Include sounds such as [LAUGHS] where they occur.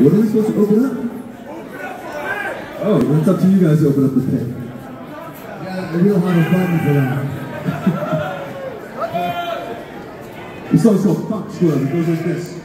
What are we supposed to open up? Oh, it's up to you guys to open up the pit. Yeah, we don't have a button for that. [LAUGHS] This song's called Foxglove. It goes like this.